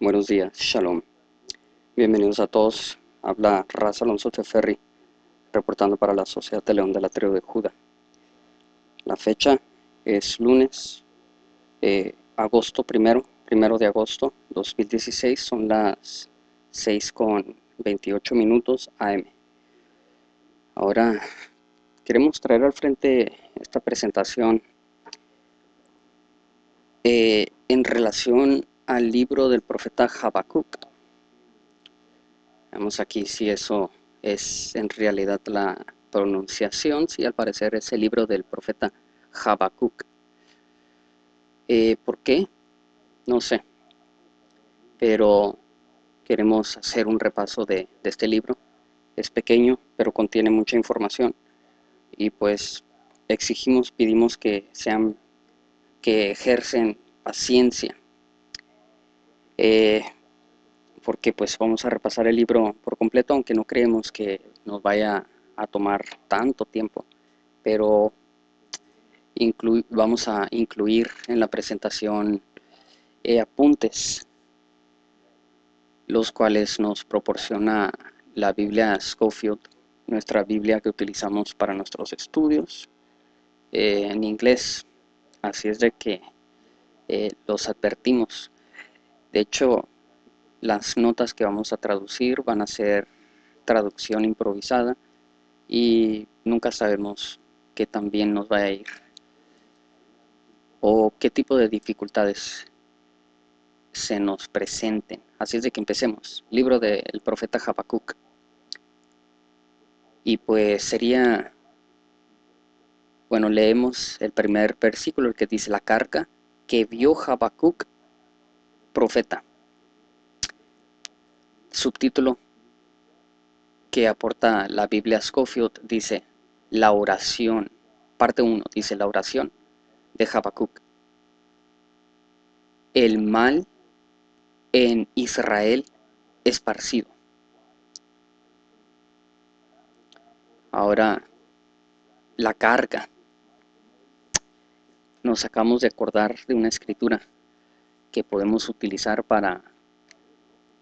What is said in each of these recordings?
Buenos días, Shalom. Bienvenidos a todos. Habla Raza Alonso Teferri, reportando para la Sociedad de León de la Tribu de Judá. La fecha es lunes, eh, agosto primero, primero de agosto 2016, son las 6 con 28 minutos AM. Ahora queremos traer al frente esta presentación eh, en relación al libro del profeta Habacuc. Vamos aquí si eso es en realidad la pronunciación, si al parecer es el libro del profeta Habacuc. Eh, ¿Por qué? No sé. Pero queremos hacer un repaso de, de este libro. Es pequeño, pero contiene mucha información. Y pues exigimos, pedimos que sean, que ejercen paciencia eh, porque pues vamos a repasar el libro por completo, aunque no creemos que nos vaya a tomar tanto tiempo, pero vamos a incluir en la presentación eh, apuntes, los cuales nos proporciona la Biblia Schofield, nuestra Biblia que utilizamos para nuestros estudios eh, en inglés. Así es de que los advertimos de hecho, las notas que vamos a traducir van a ser traducción improvisada y nunca sabemos qué también nos va a ir o qué tipo de dificultades se nos presenten. Así es de que empecemos. Libro del profeta Habacuc. Y pues sería, bueno, leemos el primer versículo, el que dice la carga que vio Habacuc profeta. Subtítulo que aporta la Biblia Scofield dice la oración, parte 1 dice la oración de Habacuc. El mal en Israel esparcido. Ahora, la carga. Nos acabamos de acordar de una escritura que podemos utilizar para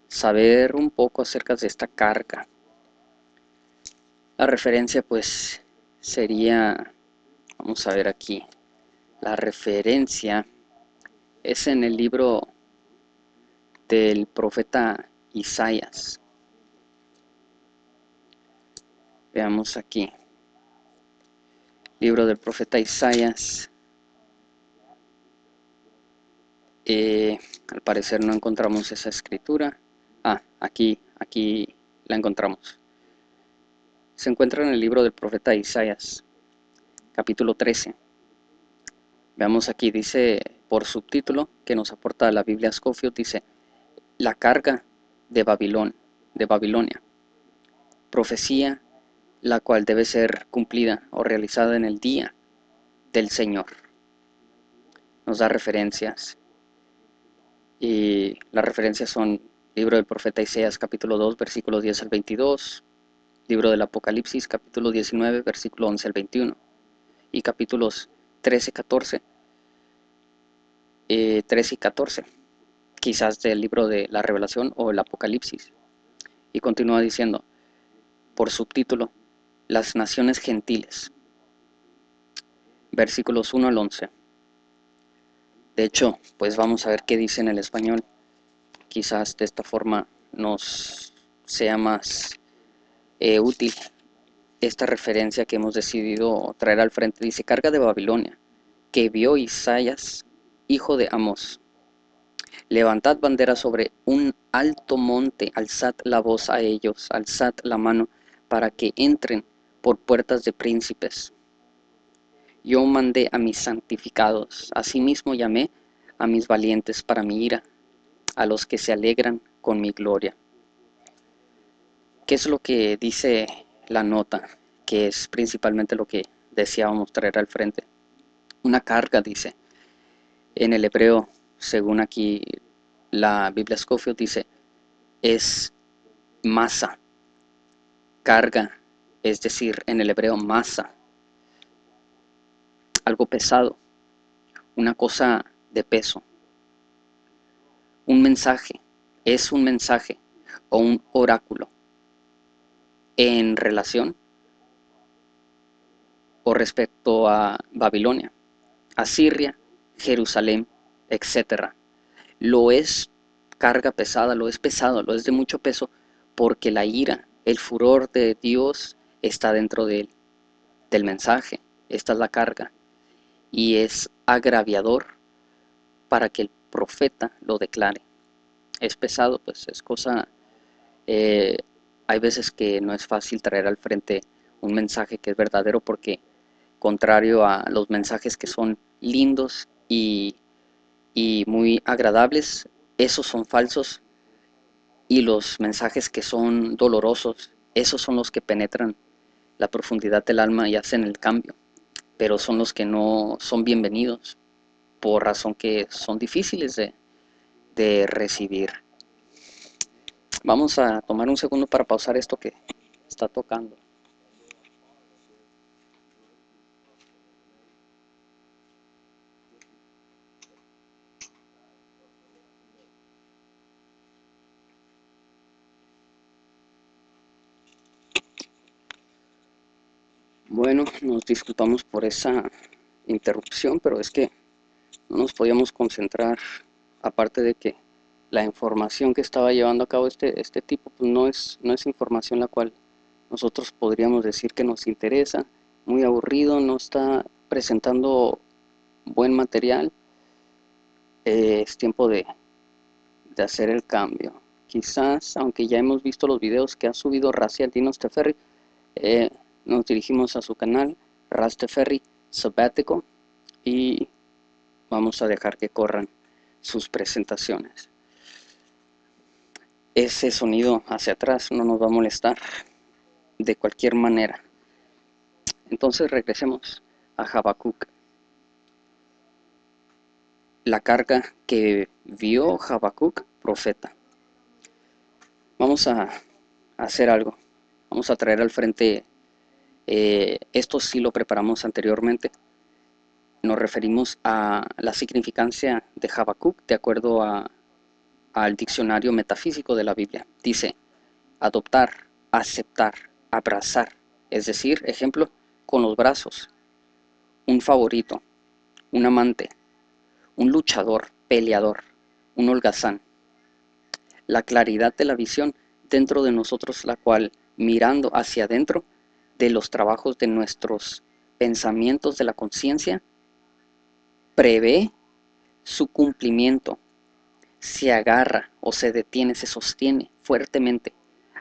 saber un poco acerca de esta carga. La referencia pues sería, vamos a ver aquí, la referencia es en el libro del profeta Isaías. Veamos aquí. Libro del profeta Isaías, Eh, al parecer no encontramos esa escritura. Ah, aquí, aquí la encontramos. Se encuentra en el libro del profeta Isaías, capítulo 13. Veamos aquí, dice por subtítulo que nos aporta la Biblia Scofield, dice, la carga de Babilón, de Babilonia. Profecía la cual debe ser cumplida o realizada en el día del Señor. Nos da referencias y las referencias son libro del profeta Isaías capítulo 2 versículo 10 al 22, libro del Apocalipsis capítulo 19 versículo 11 al 21 y capítulos 13, 14, 13 y 14, quizás del libro de la Revelación o el Apocalipsis. Y continúa diciendo, por subtítulo, las naciones gentiles, versículos 1 al 11. De hecho, pues vamos a ver qué dice en el español. Quizás de esta forma nos sea más eh, útil esta referencia que hemos decidido traer al frente. Dice, carga de Babilonia, que vio Isaías, hijo de Amos. Levantad bandera sobre un alto monte, alzad la voz a ellos, alzad la mano, para que entren por puertas de príncipes yo mandé a mis santificados, asimismo llamé a mis valientes para mi ira, a los que se alegran con mi gloria. ¿Qué es lo que dice la nota? Que es principalmente lo que deseábamos traer al frente. Una carga, dice. En el hebreo, según aquí la Biblia Scofield dice, es masa. Carga, es decir, en el hebreo masa algo pesado, una cosa de peso, un mensaje, es un mensaje o un oráculo en relación o respecto a Babilonia, Asiria, Jerusalén, etc. Lo es carga pesada, lo es pesado, lo es de mucho peso, porque la ira, el furor de Dios está dentro de él, del mensaje. Esta es la carga. Y es agraviador para que el profeta lo declare. Es pesado, pues es cosa... Eh, hay veces que no es fácil traer al frente un mensaje que es verdadero porque contrario a los mensajes que son lindos y, y muy agradables, esos son falsos y los mensajes que son dolorosos, esos son los que penetran la profundidad del alma y hacen el cambio, pero son los que no son bienvenidos por razón que son difíciles de, de recibir. Vamos a tomar un segundo para pausar esto que está tocando. Bueno, nos disculpamos por esa interrupción, pero es que no nos podíamos concentrar, aparte de que la información que estaba llevando a cabo este, este tipo pues no, es, no es información la cual nosotros podríamos decir que nos interesa, muy aburrido, no está presentando buen material, eh, es tiempo de, de, hacer el cambio. Quizás, aunque ya hemos visto los videos que ha subido Racial Dinos Teferri, eh, nos dirigimos a su canal Rasteferry Sabbatical y vamos a dejar que corran sus presentaciones. Ese sonido hacia atrás no nos va a molestar de cualquier manera. Entonces regresemos a Habacuc. La carga que vio Habacuc, profeta. Vamos a hacer algo. Vamos a traer al frente eh, esto sí lo preparamos anteriormente. Nos referimos a la significancia de Habacuc de acuerdo al diccionario metafísico de la Biblia. Dice, adoptar, aceptar, abrazar. Es decir, ejemplo, con los brazos. Un favorito, un amante, un luchador, peleador, un holgazán. La claridad de la visión dentro de nosotros, la cual, mirando hacia adentro, de los trabajos de nuestros pensamientos de la conciencia, prevé su cumplimiento, se agarra o se detiene, se sostiene fuertemente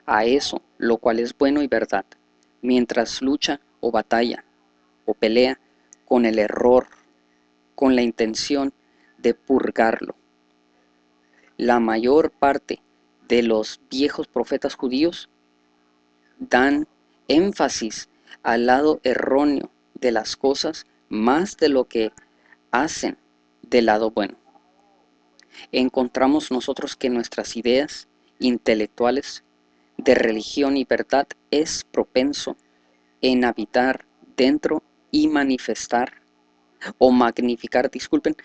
a eso, lo cual es bueno y verdad, mientras lucha o batalla o pelea con el error, con la intención de purgarlo. La mayor parte de los viejos profetas judíos dan énfasis al lado erróneo de las cosas más de lo que hacen del lado bueno. Encontramos nosotros que nuestras ideas intelectuales de religión y verdad es propenso en habitar dentro y manifestar o magnificar, disculpen,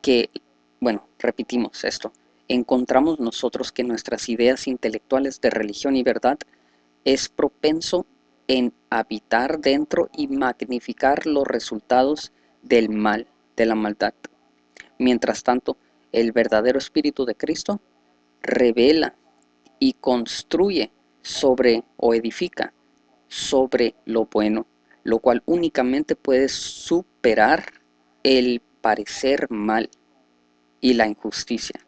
que, bueno, repetimos esto, encontramos nosotros que nuestras ideas intelectuales de religión y verdad es propenso en habitar dentro y magnificar los resultados del mal, de la maldad. Mientras tanto, el verdadero Espíritu de Cristo revela y construye sobre o edifica sobre lo bueno, lo cual únicamente puede superar el parecer mal y la injusticia.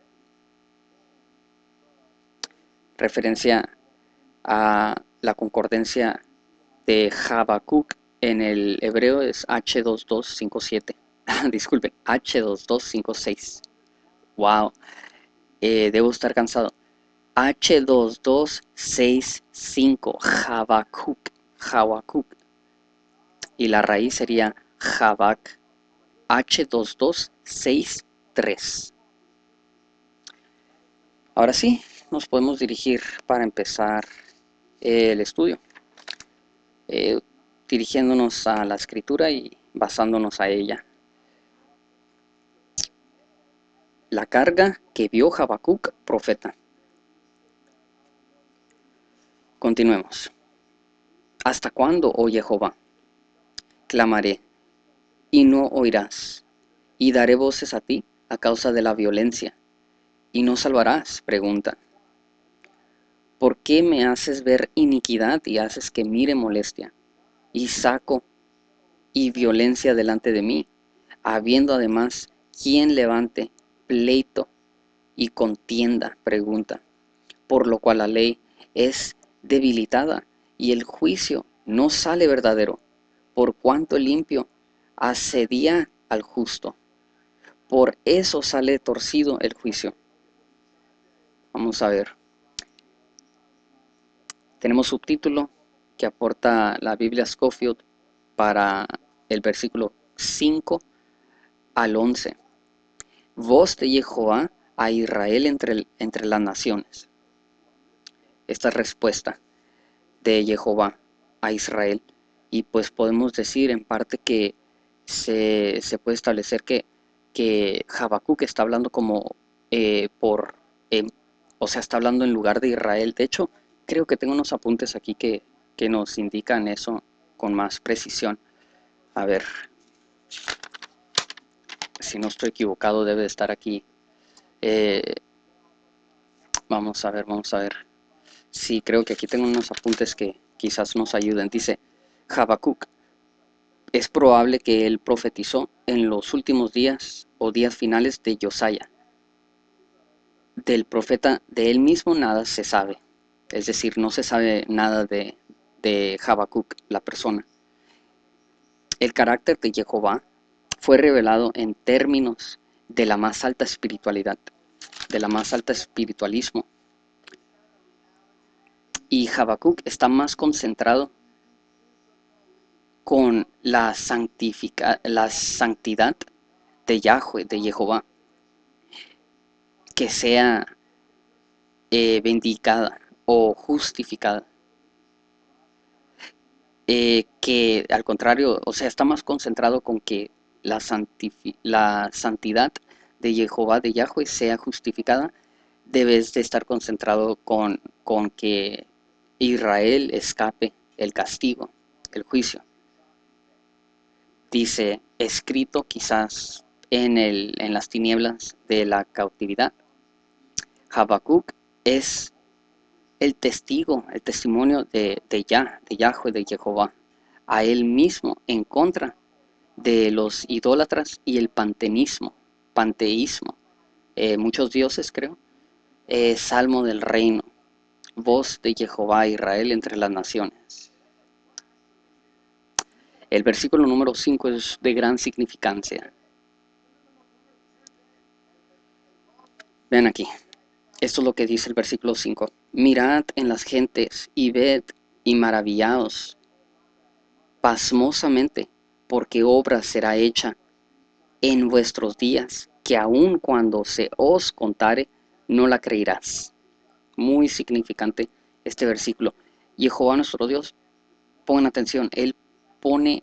Referencia a la concordancia de Habacuc en el hebreo es H2257. Disculpen, H2256. Wow. Eh, debo estar cansado. H2265. Habacuc. Habacuc. Y la raíz sería Habac. H2263. Ahora sí, nos podemos dirigir para empezar el estudio. Eh, dirigiéndonos a la escritura y basándonos a ella. La carga que vio Habacuc, profeta. Continuemos. ¿Hasta cuándo, oh Jehová? Clamaré, y no oirás, y daré voces a ti a causa de la violencia, y no salvarás, pregunta. ¿Por qué me haces ver iniquidad y haces que mire molestia, y saco y violencia delante de mí, habiendo además quien levante pleito y contienda, pregunta, por lo cual la ley es debilitada y el juicio no sale verdadero, por cuanto limpio asedia al justo. Por eso sale torcido el juicio. Vamos a ver. Tenemos subtítulo que aporta la Biblia Scofield para el versículo 5 al 11. Voz de Jehová a Israel entre, entre las naciones esta respuesta de Jehová a Israel. Y pues podemos decir en parte que se, puede establecer que, que Habacuc está hablando como eh, por, o sea, está hablando en lugar de Israel. De hecho, creo que tengo unos apuntes aquí que, que nos indican eso con más precisión. A ver, si no estoy equivocado, debe de estar aquí. Eh, vamos a ver, vamos a ver. Sí, creo que aquí tengo unos apuntes que quizás nos ayuden. Dice Habacuc, es probable que él profetizó en los últimos días o días finales de Josiah. Del profeta de él mismo nada se sabe. Es decir, no se sabe nada de, de Habacuc, la persona. El carácter de Jehová fue revelado en términos de la más alta espiritualidad, de la más alta espiritualismo y Habacuc está más concentrado con la, la santidad de Yahweh, de Jehová, que sea eh, bendicada o justificada. Eh, que al contrario, o sea, está más concentrado con que la, la santidad de Jehová, de Yahweh, sea justificada, debes de estar concentrado con, con que Israel escape el castigo, el juicio. Dice, escrito quizás en, el, en las tinieblas de la cautividad. Habacuc es el testigo, el testimonio de, de Yah, de Yahweh, de Jehová, a él mismo en contra de los idólatras y el panteísmo, panteísmo, eh, muchos dioses creo, eh, salmo del reino, voz de Jehová Israel entre las naciones. El versículo número 5 es de gran significancia. Ven aquí. Esto es lo que dice el versículo 5. Mirad en las gentes y ved y maravillaos pasmosamente, porque obra será hecha en vuestros días, que aun cuando se os contare, no la creerás muy significante este versículo. Jehová nuestro Dios, pongan atención, Él pone,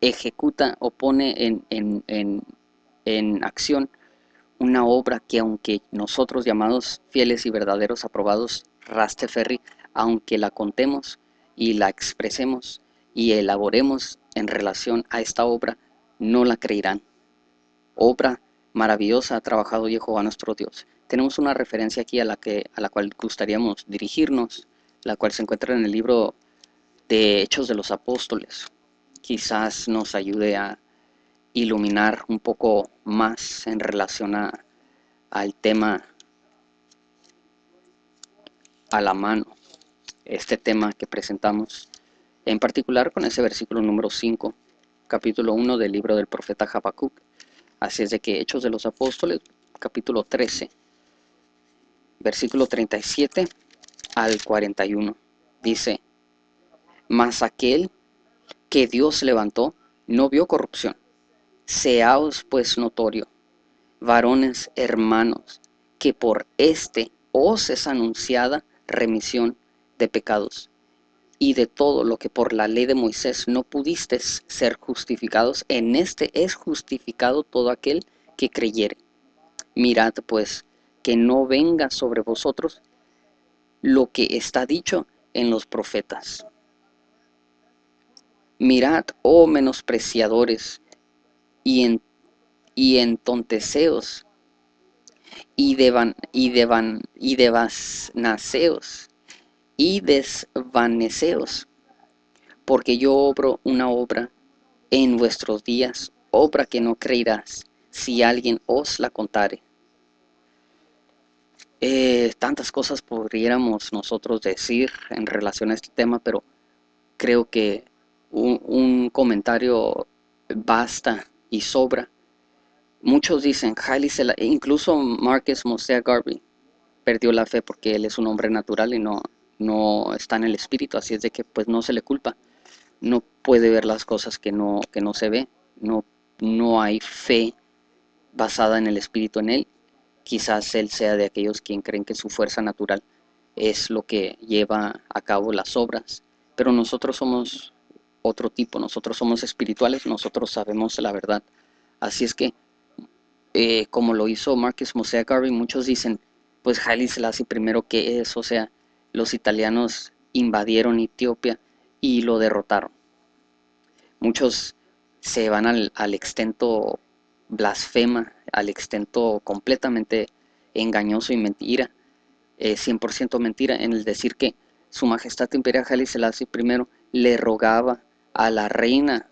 ejecuta o pone en, en, en, acción una obra que aunque nosotros llamados fieles y verdaderos aprobados, Rasteferri, aunque la contemos y la expresemos y elaboremos en relación a esta obra, no la creerán. Obra maravillosa ha trabajado Jehová nuestro Dios tenemos una referencia aquí a la, que, a la cual gustaríamos dirigirnos, la cual se encuentra en el libro de Hechos de los Apóstoles. Quizás nos ayude a iluminar un poco más en relación a, al tema a la mano, este tema que presentamos, en particular con ese versículo número 5, capítulo 1 del libro del profeta Habacuc. Así es de que Hechos de los Apóstoles, capítulo 13, versículo 37 al 41. Dice, mas aquel que Dios levantó no vio corrupción. Seaos pues notorio, varones hermanos, que por este os es anunciada remisión de pecados y de todo lo que por la ley de Moisés no pudisteis ser justificados, en este es justificado todo aquel que creyere. Mirad pues que no venga sobre vosotros lo que está dicho en los profetas. Mirad, oh menospreciadores y, en, y entonteceos y, devan, y, devan, y y desvaneceos, porque yo obro una obra en vuestros días, obra que no creerás si alguien os la contare. Eh, tantas cosas podríamos nosotros decir en relación a este tema, pero creo que un, comentario basta y sobra. Muchos dicen, incluso Marcus Mosea Garvey perdió la fe porque él es un hombre natural y no, no está en el espíritu, así es de que pues no se le culpa. No puede ver las cosas que no, que no se ve. No, no hay fe basada en el espíritu en él Quizás él sea de aquellos quien creen que su fuerza natural es lo que lleva a cabo las obras, pero nosotros somos otro tipo, nosotros somos espirituales, nosotros sabemos la verdad. Así es que, eh, como lo hizo Marcus Garvey, muchos dicen, pues Haile Selassie primero que es, o sea, los italianos invadieron Etiopía y lo derrotaron. Muchos se van al, al extento blasfema al extento completamente engañoso y mentira, 100% eh, mentira, en el decir que su majestad imperial Haile Selassie I le rogaba a la reina,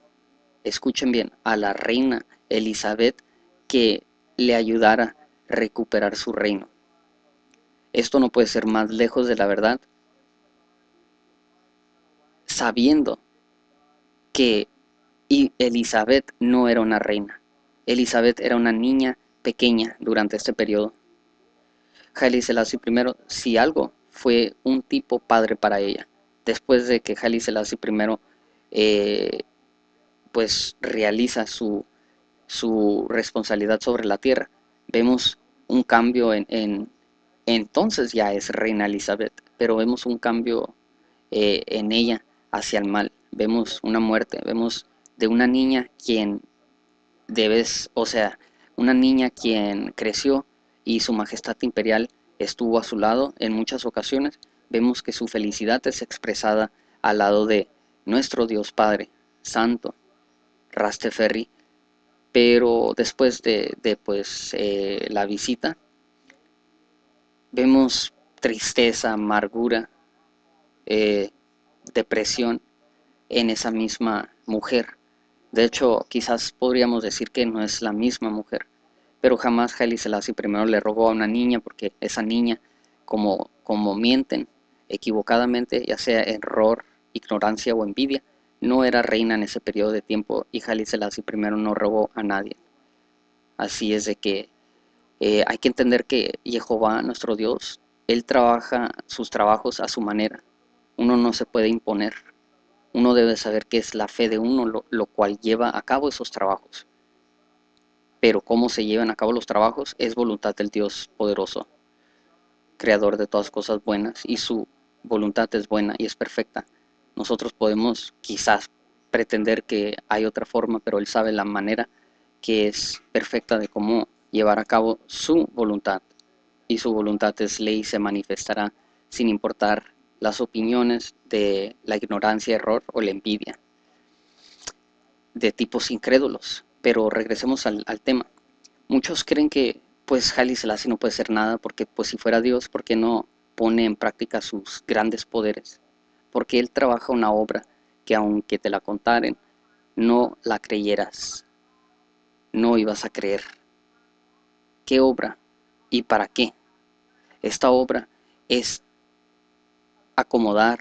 escuchen bien, a la reina Elizabeth que le ayudara a recuperar su reino. Esto no puede ser más lejos de la verdad, sabiendo que Elizabeth no era una reina. Elizabeth era una niña pequeña durante este periodo. Haile Selassie I, si algo, fue un tipo padre para ella. Después de que Haile Selassie I eh, pues realiza su, su responsabilidad sobre la tierra, vemos un cambio en, entonces ya es reina Elizabeth, pero vemos un cambio eh, en ella hacia el mal. Vemos una muerte, vemos de una niña quien debes, o sea, una niña quien creció y su majestad imperial estuvo a su lado en muchas ocasiones, vemos que su felicidad es expresada al lado de nuestro Dios Padre Santo, Rasteferri, pero después de, pues, eh, la visita, vemos tristeza, amargura, eh, depresión en esa misma mujer. De hecho, quizás podríamos decir que no es la misma mujer, pero jamás Haile Selassie primero le rogó a una niña porque esa niña, como, como mienten equivocadamente, ya sea error, ignorancia o envidia, no era reina en ese periodo de tiempo y Haile Selassie primero no rogó a nadie. Así es de que eh, hay que entender que Jehová, nuestro Dios, Él trabaja sus trabajos a su manera. Uno no se puede imponer uno debe saber que es la fe de uno lo, cual lleva a cabo esos trabajos. Pero cómo se llevan a cabo los trabajos es voluntad del Dios poderoso, creador de todas cosas buenas, y su voluntad es buena y es perfecta. Nosotros podemos quizás pretender que hay otra forma, pero Él sabe la manera que es perfecta de cómo llevar a cabo su voluntad. Y su voluntad es ley y se manifestará sin importar las opiniones de la ignorancia, error o la envidia de tipos incrédulos. Pero regresemos al, tema. Muchos creen que pues Haile Selassie no puede ser nada porque pues si fuera Dios, ¿por qué no pone en práctica sus grandes poderes? Porque Él trabaja una obra que aunque te la contaren, no la creyeras, no ibas a creer. ¿Qué obra y para qué? Esta obra es acomodar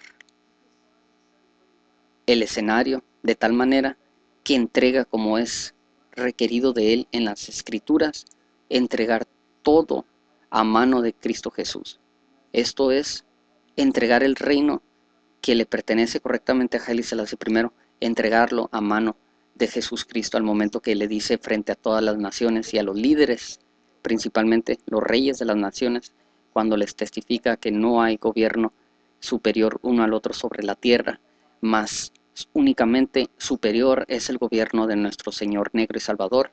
el escenario de tal manera que entrega como es requerido de él en las escrituras, entregar todo a mano de Cristo Jesús. Esto es entregar el reino que le pertenece correctamente a Haile Selassie primero, entregarlo a mano de Jesús Cristo al momento que le dice frente a todas las naciones y a los líderes, principalmente los reyes de las naciones, cuando les testifica que no hay gobierno superior uno al otro sobre la tierra, mas únicamente superior es el gobierno de nuestro Señor negro y Salvador,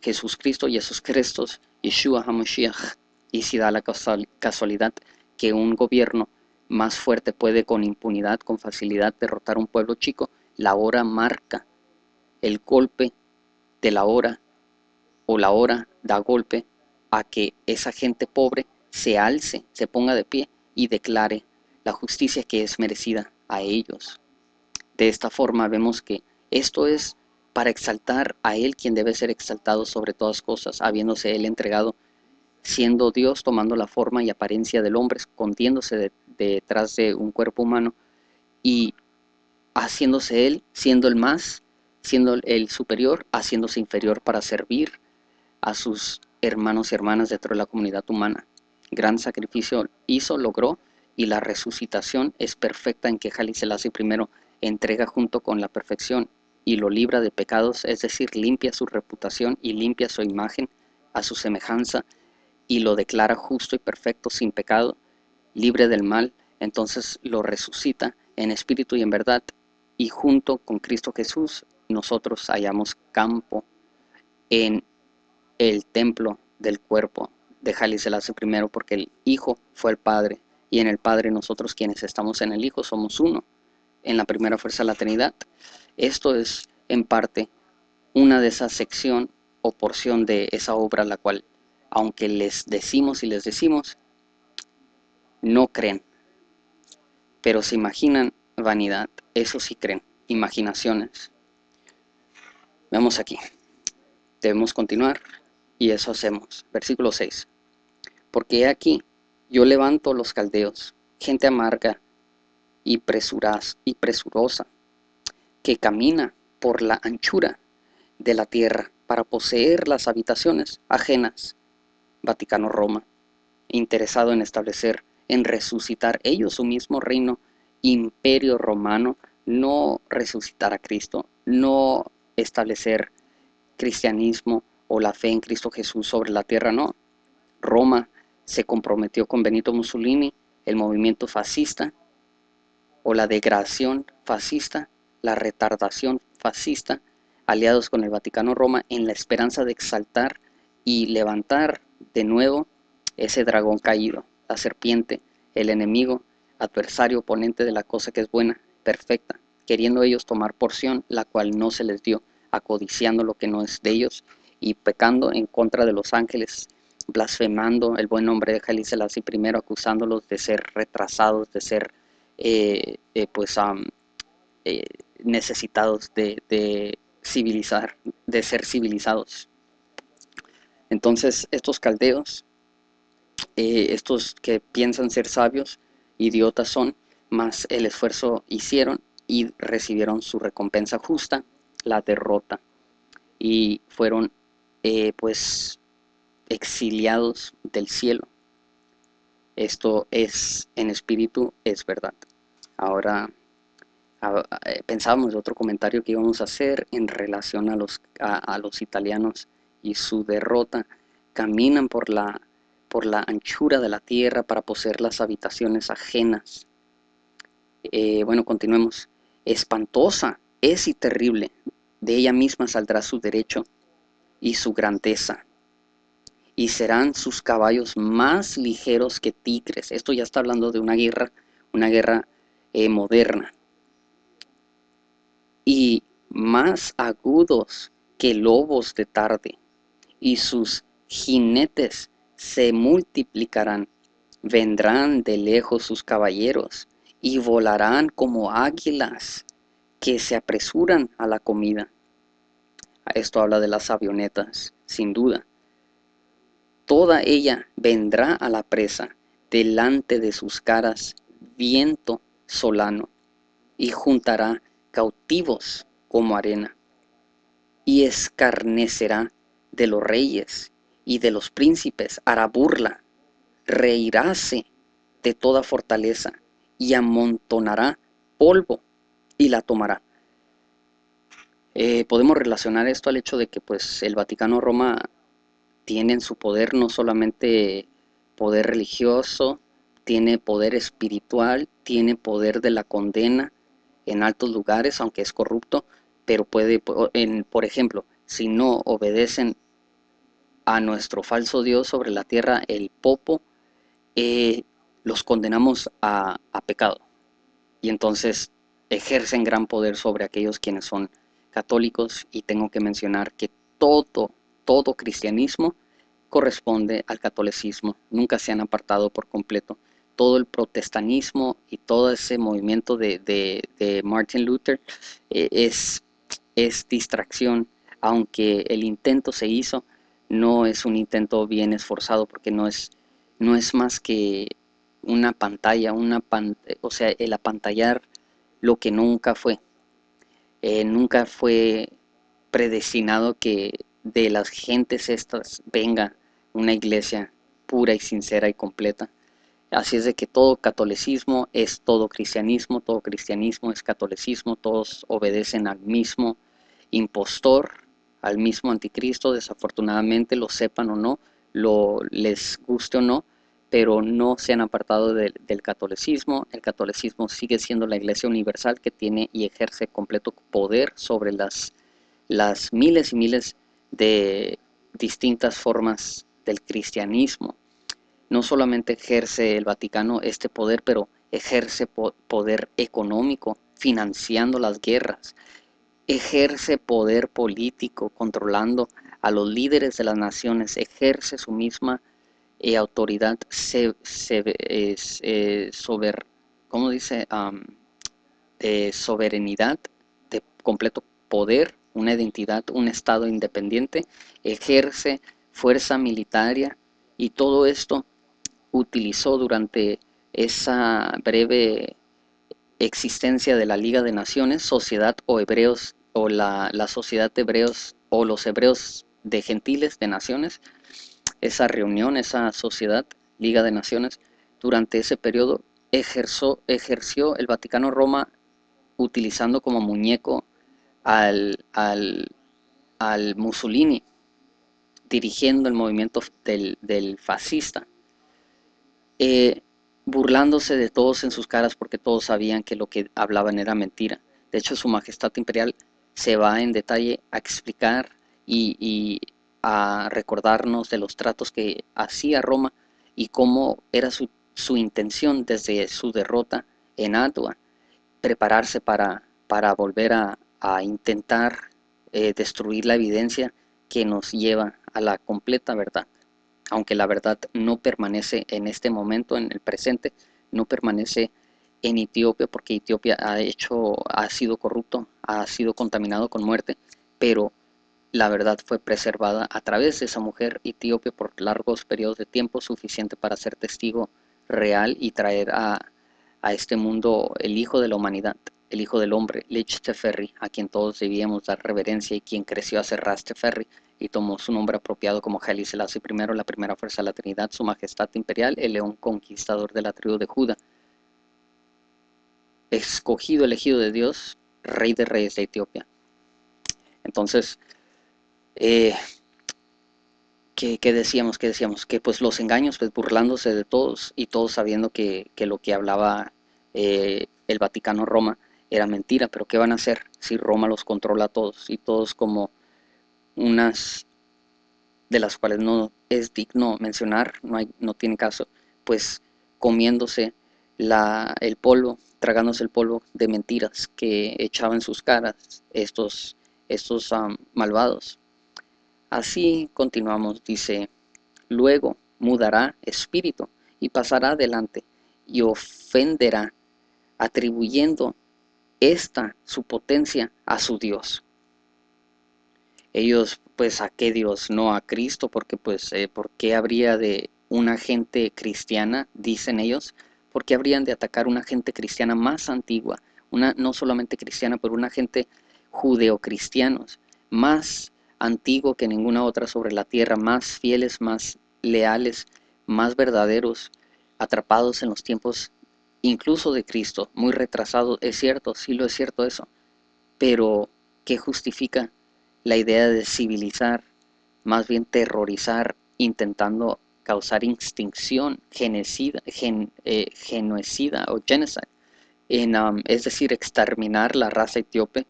Jesús Cristo, Jesús Cristo, Yeshua HaMashiach. Y si da la casualidad que un gobierno más fuerte puede con impunidad, con facilidad derrotar un pueblo chico, la hora marca el golpe de la hora o la hora da golpe a que esa gente pobre se alce, se ponga de pie y declare la justicia que es merecida a ellos. De esta forma vemos que esto es para exaltar a Él quien debe ser exaltado sobre todas cosas, habiéndose Él entregado, siendo Dios tomando la forma y apariencia del hombre, escondiéndose detrás de un cuerpo humano y haciéndose Él, siendo el más, siendo el superior, haciéndose inferior para servir a sus hermanos y hermanas dentro de la comunidad humana. Gran sacrificio hizo, logró, y la resucitación es perfecta en que Jalí primero entrega junto con la perfección y lo libra de pecados, es decir, limpia su reputación y limpia su imagen a su semejanza y lo declara justo y perfecto sin pecado, libre del mal, entonces lo resucita en espíritu y en verdad y junto con Cristo Jesús nosotros hallamos campo en el templo del cuerpo de Jalí Selassie primero porque el Hijo fue el Padre y en el Padre nosotros quienes estamos en el Hijo somos uno en la primera fuerza de la Trinidad. Esto es en parte una de esa sección o porción de esa obra la cual, aunque les decimos y les decimos, no creen, pero se imaginan vanidad, eso sí creen, imaginaciones. Veamos aquí, debemos continuar y eso hacemos. Versículo 6. Porque aquí yo levanto los caldeos, gente amarga y, presuras, y presurosa, que camina por la anchura de la tierra para poseer las habitaciones ajenas. Vaticano-Roma, interesado en establecer, en resucitar ellos su mismo reino, imperio romano, no resucitar a Cristo, no establecer cristianismo o la fe en Cristo Jesús sobre la tierra, no. Roma se comprometió con Benito Mussolini, el movimiento fascista o la degradación fascista, la retardación fascista, aliados con el Vaticano Roma en la esperanza de exaltar y levantar de nuevo ese dragón caído, la serpiente, el enemigo, adversario, oponente de la cosa que es buena, perfecta, queriendo ellos tomar porción, la cual no se les dio, acodiciando lo que no es de ellos y pecando en contra de los ángeles blasfemando el buen nombre de Jalí Selassie primero, acusándolos de ser retrasados, de ser eh, eh, pues eh, necesitados de, civilizar, de ser civilizados. Entonces estos caldeos, estos que piensan ser sabios, idiotas son, más el esfuerzo hicieron y recibieron su recompensa justa, la derrota, y fueron pues exiliados del cielo. Esto es en espíritu, es verdad. Ahora eh, pensábamos de otro comentario que íbamos a hacer en relación a los, a, los italianos y su derrota. Caminan por la, por la anchura de la tierra para poseer las habitaciones ajenas. Eh, bueno, continuemos. Espantosa es y terrible. De ella misma saldrá su derecho y su grandeza y serán sus caballos más ligeros que tigres. Esto ya está hablando de una guerra, una guerra eh, moderna. Y más agudos que lobos de tarde, y sus jinetes se multiplicarán. Vendrán de lejos sus caballeros y volarán como águilas que se apresuran a la comida. Esto habla de las avionetas, sin duda toda ella vendrá a la presa delante de sus caras viento solano y juntará cautivos como arena y escarnecerá de los reyes y de los príncipes, hará burla, reiráse de toda fortaleza y amontonará polvo y la tomará. Eh, podemos relacionar esto al hecho de que pues el Vaticano Roma tienen su poder no solamente poder religioso, tiene poder espiritual, tiene poder de la condena en altos lugares, aunque es corrupto, pero puede, en, por ejemplo, si no obedecen a nuestro falso Dios sobre la tierra, el popo, eh, los condenamos a, a pecado. Y entonces ejercen gran poder sobre aquellos quienes son católicos y tengo que mencionar que todo, todo cristianismo corresponde al catolicismo, nunca se han apartado por completo. Todo el protestanismo y todo ese movimiento de, Martin Luther eh, es, es distracción, aunque el intento se hizo, no es un intento bien esforzado porque no es, no es más que una pantalla, una o sea, el apantallar lo que nunca fue. Eh, nunca fue predestinado que de las gentes estas venga una iglesia pura y sincera y completa. Así es de que todo catolicismo es todo cristianismo, todo cristianismo es catolicismo, todos obedecen al mismo impostor, al mismo anticristo, desafortunadamente lo sepan o no, lo les guste o no, pero no se han apartado del catolicismo. El catolicismo sigue siendo la iglesia universal que tiene y ejerce completo poder sobre las, las miles y miles de distintas formas del cristianismo. No solamente ejerce el Vaticano este poder, pero ejerce poder económico, financiando las guerras, ejerce poder político, controlando a los líderes de las naciones, ejerce su misma y autoridad se, es, eh, sober, ¿cómo dice? de soberanidad, de completo poder, una identidad, un Estado independiente, ejerce fuerza militar y todo esto utilizó durante esa breve existencia de la Liga de Naciones, sociedad o hebreos, o la, la sociedad de hebreos, o los hebreos de gentiles de naciones, esa reunión, esa sociedad, Liga de Naciones, durante ese periodo ejerció, ejerció el Vaticano Roma utilizando como muñeco al, al, al Mussolini, dirigiendo el movimiento del, fascista, eh, burlándose de todos en sus caras porque todos sabían que lo que hablaban era mentira. De hecho, su Majestad Imperial se va en detalle a explicar y a recordarnos de los tratos que hacía Roma y cómo era su, intención desde su derrota en Adua, prepararse para, volver a, intentar eh, destruir la evidencia que nos lleva a la completa verdad. Aunque la verdad no permanece en este momento, en el presente, no permanece en Etiopía porque Etiopía ha hecho, ha sido corrupto, ha sido contaminado con muerte, pero la verdad fue preservada a través de esa mujer etíope por largos periodos de tiempo suficiente para ser testigo real y traer a, este mundo el Hijo de la humanidad, el Hijo del Hombre, Lich Teferri, a quien todos debíamos dar reverencia y quien creció a ser Rasteferri y tomó su nombre apropiado como Haile Selassie I, la primera fuerza de la Trinidad, su majestad imperial, el león conquistador de la tribu de Judá. Escogido, elegido de Dios, rey de reyes de Etiopía. Entonces, eh, que, decíamos, que decíamos, que pues los engaños, pues burlándose de todos y todos sabiendo que, lo que hablaba eh, el Vaticano Roma era mentira, pero ¿qué van a hacer si Roma los controla a todos y todos como unas de las cuales no es digno mencionar, no, hay, no tiene caso, pues comiéndose la, el polvo, tragándose el polvo de mentiras que echaban sus caras estos, estos malvados. Así continuamos, dice, luego mudará espíritu y pasará adelante y ofenderá, atribuyendo esta su potencia a su Dios. Ellos, pues, ¿a qué Dios? No a Cristo, porque, pues, eh, ¿por qué habría de una gente cristiana, dicen ellos? Porque habrían de atacar una gente cristiana más antigua? Una, no solamente cristiana, pero una gente judeocristianos, más antiguo que ninguna otra sobre la tierra, más fieles, más leales, más verdaderos, atrapados en los tiempos incluso de Cristo, muy retrasados, es cierto, sí lo es cierto eso, pero ¿qué justifica la idea de civilizar, más bien terrorizar, intentando causar extinción, genocida, eh, genocida o genocide, en, um, es decir, exterminar la raza etíope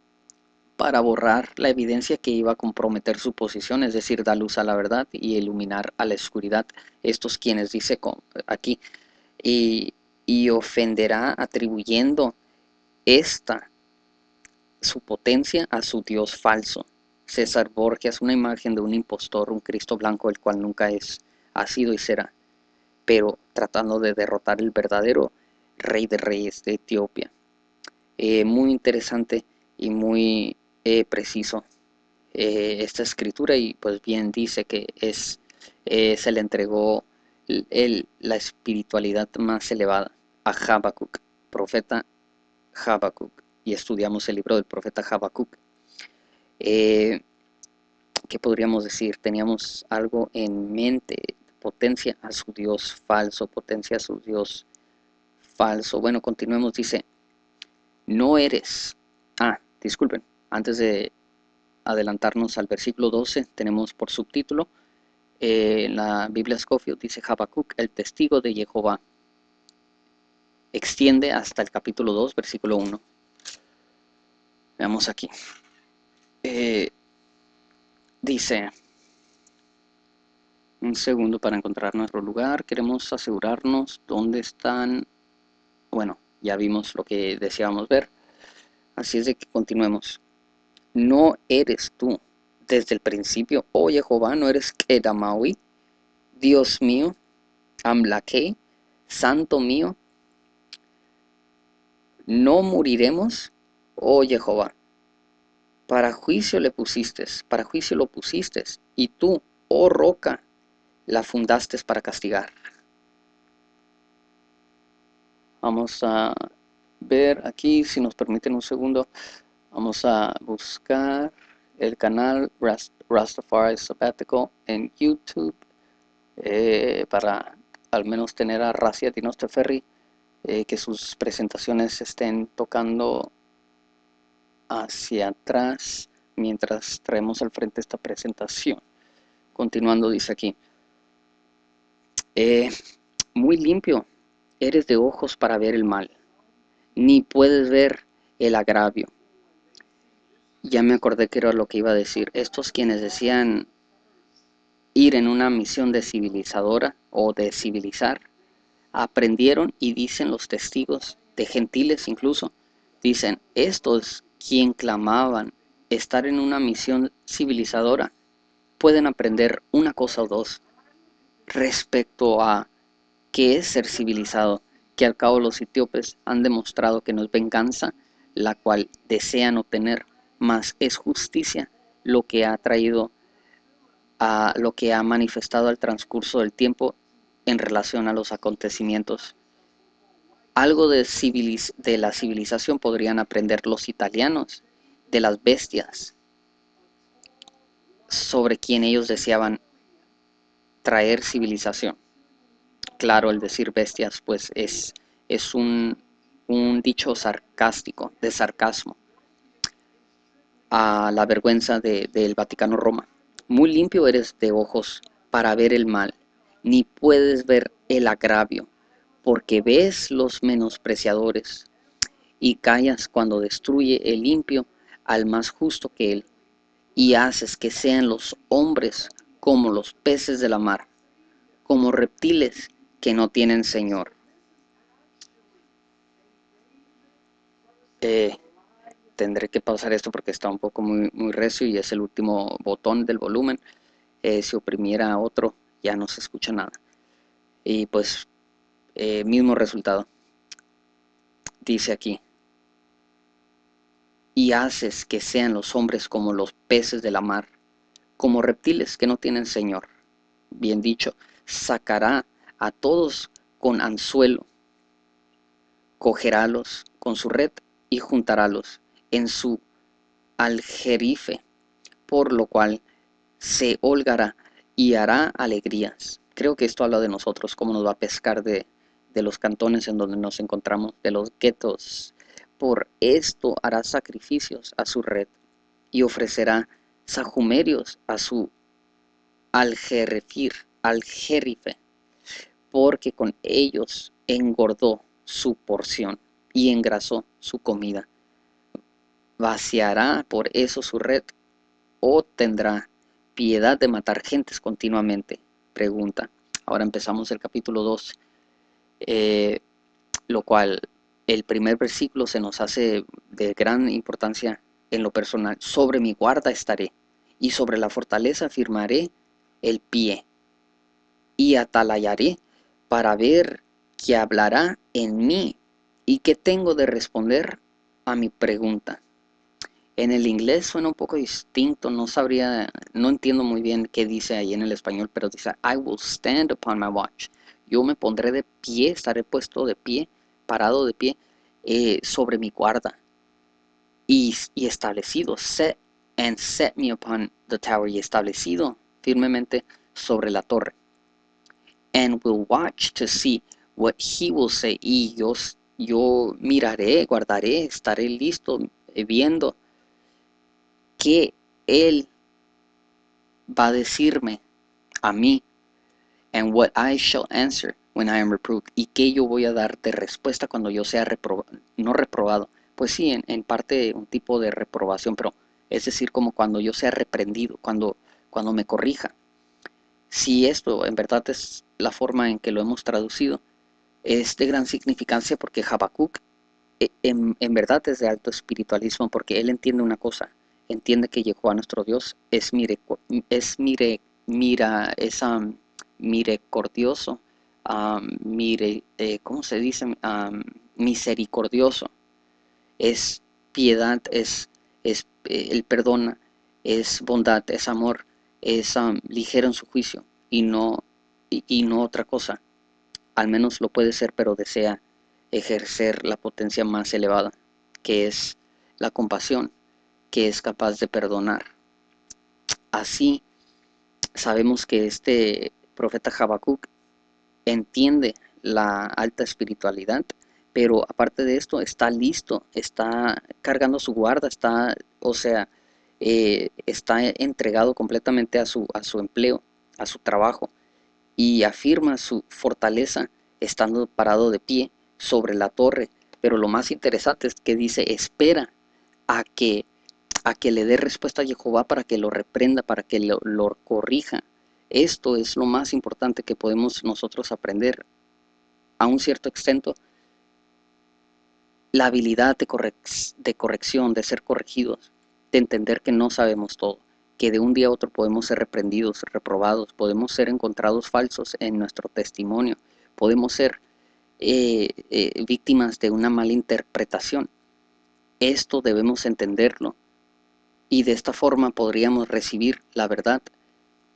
para borrar la evidencia que iba a comprometer su posición, es decir, dar luz a la verdad y iluminar a la oscuridad. Estos quienes dice aquí, y, y ofenderá atribuyendo esta su potencia a su Dios falso. César Borgias, una imagen de un impostor, un Cristo blanco, el cual nunca es, ha sido y será, pero tratando de derrotar el verdadero rey de reyes de Etiopía. Eh, muy interesante y muy eh, preciso eh, esta escritura y pues bien dice que es, se le entregó la espiritualidad más elevada a Habacuc, profeta Habacuc, y estudiamos el libro del profeta Habacuc. ¿Qué podríamos decir? Teníamos algo en mente, potencia a su Dios falso, potencia a su Dios falso. Bueno, continuemos, dice, no eres. Ah, disculpen, antes de adelantarnos al versículo 12, tenemos por subtítulo, eh, la Biblia Scofield dice Habacuc, el testigo de Jehová. Extiende hasta el capítulo 2, versículo 1. Veamos aquí. Eh, dice, un segundo para encontrar nuestro lugar. Queremos asegurarnos dónde están, bueno, ya vimos lo que deseábamos ver. Así es de que continuemos. No eres tú desde el principio, oh Jehová, no eres Kedamaui, Dios mío, Amlaque, Santo mío. No moriremos, oh Jehová. Para juicio le pusiste, para juicio lo pusiste, y tú, oh roca, la fundaste para castigar. Vamos a ver aquí, si nos permiten un segundo, vamos a buscar el canal Rastafari Sabbatical en YouTube eh, para al menos tener a Racia Dinosteferri eh, que sus presentaciones estén tocando hacia atrás mientras traemos al frente esta presentación. Continuando, dice aquí, eh, muy limpio eres de ojos para ver el mal, ni puedes ver el agravio. Ya me acordé que era lo que iba a decir. Estos quienes decían ir en una misión de civilizadora o de civilizar, aprendieron y dicen los testigos, de gentiles incluso, dicen, estos quien clamaban estar en una misión civilizadora, pueden aprender una cosa o dos respecto a que es ser civilizado, que al cabo los etíopes han demostrado que no es venganza, la cual desean obtener, más es justicia lo que ha traído a lo que ha manifestado al transcurso del tiempo en relación a los acontecimientos. Algo de, de la civilización podrían aprender los italianos, de las bestias, sobre quien ellos deseaban traer civilización claro, el decir bestias, pues es, es un, dicho sarcástico, de sarcasmo, a la vergüenza del Vaticano Roma. Muy limpio eres de ojos para ver el mal, ni puedes ver el agravio, porque ves los menospreciadores y callas cuando destruye el limpio al más justo que él, y haces que sean los hombres como los peces de la mar, como reptiles que no tienen Señor. Eh, tendré que pausar esto porque está un poco muy, muy recio y es el último botón del volumen. Eh, si oprimiera otro ya no se escucha nada. Y pues eh, mismo resultado. Dice aquí. Y haces que sean los hombres como los peces de la mar, como reptiles que no tienen Señor. Bien dicho, sacará a todos con anzuelo, cogerálos con su red y juntarálos en su aljerife, por lo cual se holgará y hará alegrías. Creo que esto habla de nosotros, cómo nos va a pescar de, de los cantones en donde nos encontramos, de los guetos. Por esto hará sacrificios a su red y ofrecerá sajumerios a su aljerifir, aljerife porque con ellos engordó su porción y engrasó su comida. ¿Vaciará por eso su red o tendrá piedad de matar gentes continuamente? Pregunta. Ahora empezamos el capítulo 2. eh, lo cual el primer versículo se nos hace de gran importancia en lo personal. Sobre mi guarda estaré y sobre la fortaleza firmaré el pie y atalayaré para ver qué hablará en mí y qué tengo de responder a mi pregunta. En el inglés suena un poco distinto, no sabría, no entiendo muy bien qué dice ahí en el español, pero dice, I will stand upon my watch. Yo me pondré de pie, estaré puesto de pie, parado de pie, eh, sobre mi guarda. Y, establecido, set and set me upon the tower, y establecido firmemente sobre la torre. And will watch to see what he will say. Y yo, yo miraré, guardaré, estaré listo, eh, viendo que Él va a decirme a mí, and what I shall answer when I am reproved, y que yo voy a dar de respuesta cuando yo sea no reprobado. Pues sí, en, en, parte un tipo de reprobación, pero es decir, como cuando yo sea reprendido, cuando, cuando me corrija. Si esto en verdad es la forma en que lo hemos traducido, es de gran significancia porque Habacuc e, en, en verdad es de alto espiritualismo, porque él entiende una cosa, entiende que llegó a nuestro Dios es, mire, es mire, mira, es um, misericordioso, mire, eh, ¿cómo se dice? misericordioso, es piedad, es, es eh, el perdona, es bondad, es amor, es ligero en su juicio y no, y no otra cosa. Al menos lo puede ser, pero desea ejercer la potencia más elevada, que es la compasión que es capaz de perdonar. Así sabemos que este profeta Habacuc entiende la alta espiritualidad, pero aparte de esto está listo, está cargando su guarda, está, o sea, eh, está entregado completamente a su, a su empleo, a su trabajo, y afirma su fortaleza estando parado de pie sobre la torre. Pero lo más interesante es que dice, espera a que a que le dé respuesta a Jehová para que lo reprenda, para que lo, corrija. Esto es lo más importante que podemos nosotros aprender a un cierto extento. La habilidad de, de corrección, de ser corregidos, de entender que no sabemos todo, que de un día a otro podemos ser reprendidos, reprobados, podemos ser encontrados falsos en nuestro testimonio, podemos ser eh, eh, víctimas de una mala interpretación. Esto debemos entenderlo y de esta forma podríamos recibir la verdad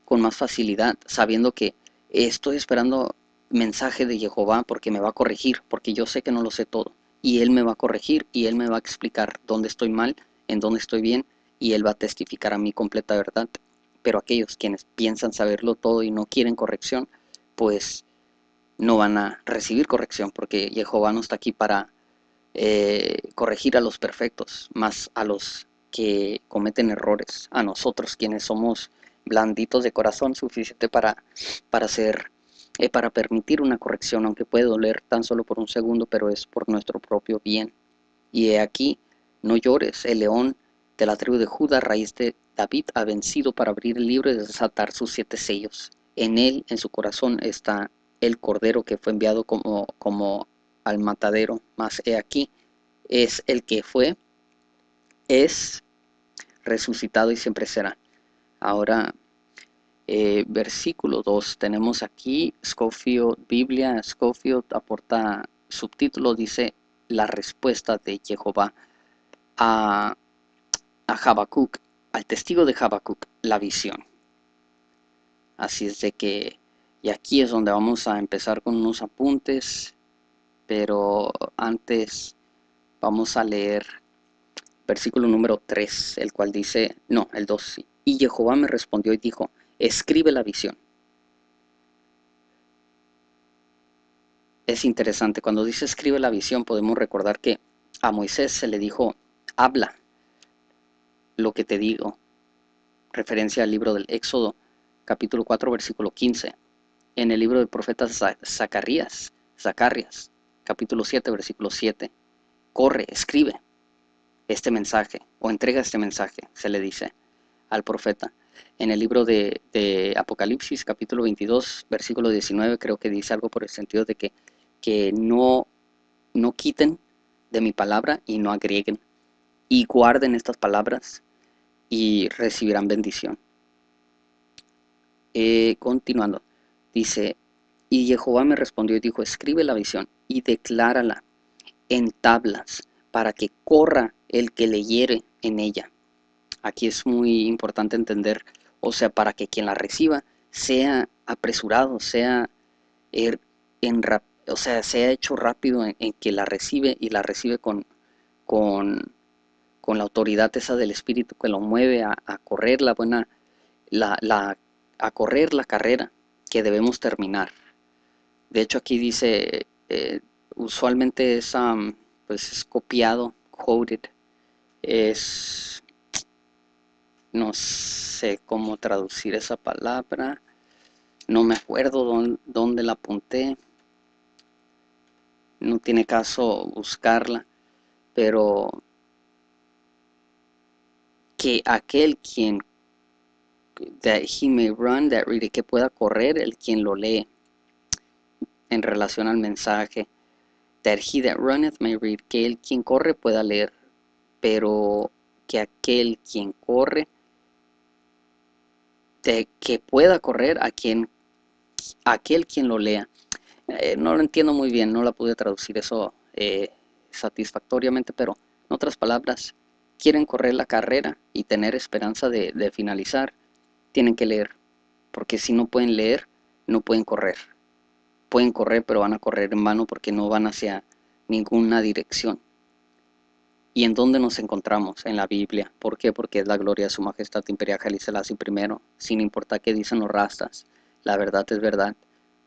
con más facilidad, sabiendo que estoy esperando mensaje de Jehová porque me va a corregir, porque yo sé que no lo sé todo, y Él me va a corregir y Él me va a explicar dónde estoy mal, en dónde estoy bien, y Él va a testificar a mi completa verdad. Pero aquellos quienes piensan saberlo todo y no quieren corrección, pues no van a recibir corrección, porque Jehová no está aquí para eh, corregir a los perfectos, más a los que cometen errores, a nosotros quienes somos blanditos de corazón, suficiente para, para ser, eh, para permitir una corrección, aunque puede doler tan solo por un segundo, pero es por nuestro propio bien. Y he aquí, no llores, el león de la tribu de Judá, raíz de David, ha vencido para abrir el libro y desatar sus siete sellos. En él, en su corazón, está el cordero que fue enviado como, como al matadero, mas he aquí, es el que fue es resucitado y siempre será. Ahora, eh, versículo 2, tenemos aquí Scofield, Biblia, Scofield aporta subtítulo, dice la respuesta de Jehová a, a Habacuc, al testigo de Habacuc, la visión. Así es de que, y aquí es donde vamos a empezar con unos apuntes, pero antes vamos a leer versículo número 3, el cual dice, no, el 2, y Jehová me respondió y dijo, escribe la visión. Es interesante, cuando dice escribe la visión podemos recordar que a Moisés se le dijo, habla lo que te digo, referencia al libro del Éxodo, capítulo 4, versículo 15, en el libro del profeta Zacarías, Zacarías, capítulo 7, versículo 7, corre, escribe, este mensaje o entrega este mensaje, se le dice al profeta. En el libro de, Apocalipsis capítulo 22, versículo 19, creo que dice algo por el sentido de que que no, no quiten de mi palabra y no agreguen. Y guarden estas palabras y recibirán bendición. Eh, continuando, dice, y Jehová me respondió y dijo, escribe la visión y declárala en tablas para que corra el que leyere en ella. Aquí es muy importante entender, o sea, para que quien la reciba sea apresurado, sea, er, en, o sea, sea hecho rápido en, que la recibe y la recibe con, con, con, la autoridad esa del Espíritu que lo mueve a, correr la buena, la, la, a correr la carrera que debemos terminar. De hecho aquí dice, eh, usualmente es, pues es copiado, quoted, es, no sé cómo traducir esa palabra, no me acuerdo dónde, la apunté, no tiene caso buscarla, pero que aquel quien that he may run, that read que pueda correr el quien lo lee en relación al mensaje. That he that runneth may read, que el quien corre pueda leer, pero que aquel quien corre, de, que pueda correr a quien, aquel quien lo lea. Eh, no lo entiendo muy bien, no la pude traducir eso eh, satisfactoriamente, pero en otras palabras, quieren correr la carrera y tener esperanza de finalizar tienen que leer, porque si no pueden leer, no pueden correr. Pueden correr, pero van a correr en vano porque no van hacia ninguna dirección. ¿Y en dónde nos encontramos? En la Biblia. ¿Por qué? Porque es la gloria de su majestad imperial Jalí primero, sin importar qué dicen los rastas. La verdad es verdad.